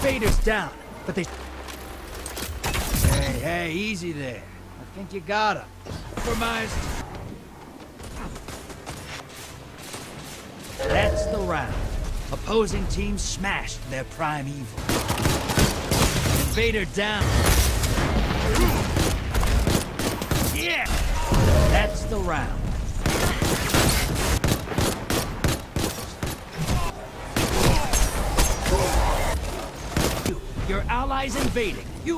Vader's down, but they... Hey, hey, easy there. I think you got him. Compromised. That's the round. Opposing team smashed their Primeval. Invader down. Yeah! That's the round. Your allies invading. You